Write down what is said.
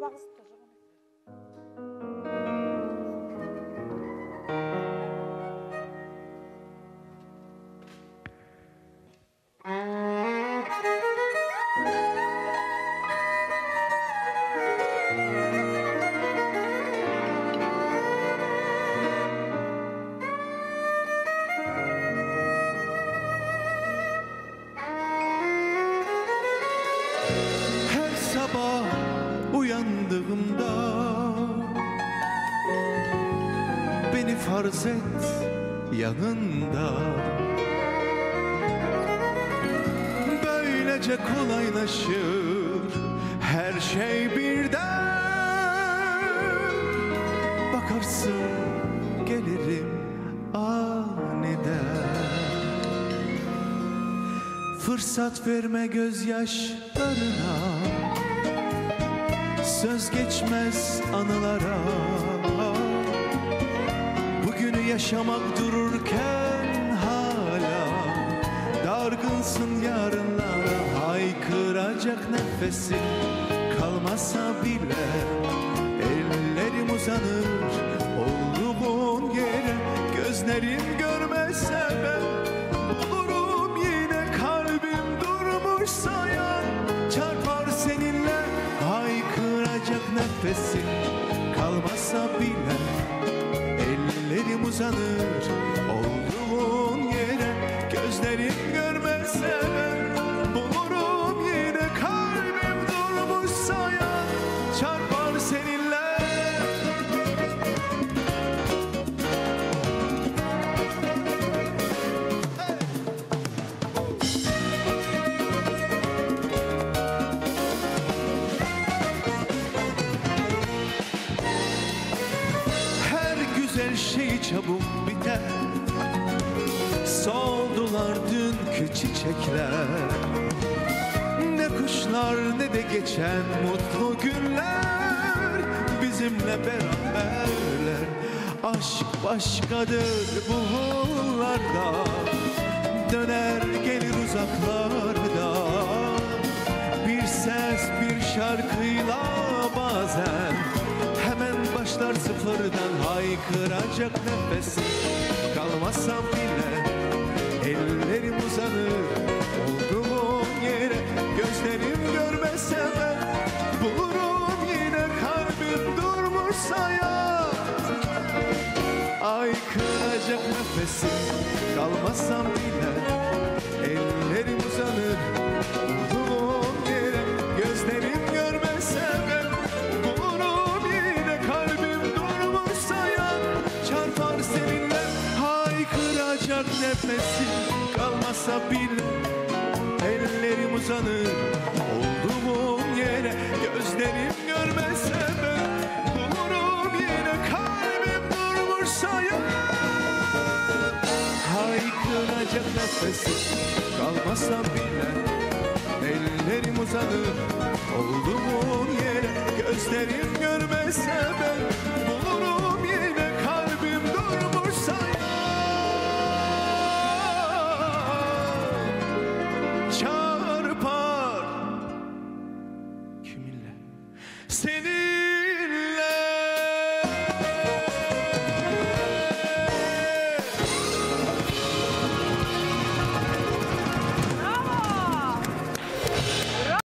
commence ta journée. Mmh. Farz et yanında. Böylece kolaylaşır her şey birden. Bakarsın gelirim aniden. Fırsat verme gözyaşlarına. Söz geçmez anılara Bugünü yaşamak dururken hala Dargınsın yarınlara Haykıracak nefesin kalmasa bile Ellerim uzanır olduğun yere Gözlerim görmezse ben Bulurum yine kalbim durmuşsa yan Çarpar seninle haykıracak nefesin Kalmasa bile ellerim çabuk biter. Soldular dünkü çiçekler. Ne kuşlar ne de geçen mutlu günler. Bizimle beraberler. Aşk başkadır bu hullarda Döner gelir uzaklarda. Bir ses bir şarkıyla bazen başlar sıfırdan haykıracak nefesim Kalmazsam bile ellerim uzanır Olduğum yere gözlerim görmezse ben Bulurum yine kalbim durmuşsa ya. Aykıracak nefesim kalmazsam bile Ellerim uzanır Bulduğum yere gözlerim haykıracak nefesim kalmazsa bile Ellerim uzanır. Olduğum yere Gözlerim görmezse ben Bulurum yine kalbim durmuşsa ya. Haykıracak nefesim kalmazsa bile Ellerim uzanır. Olduğum yere Gözlerim görmezse ben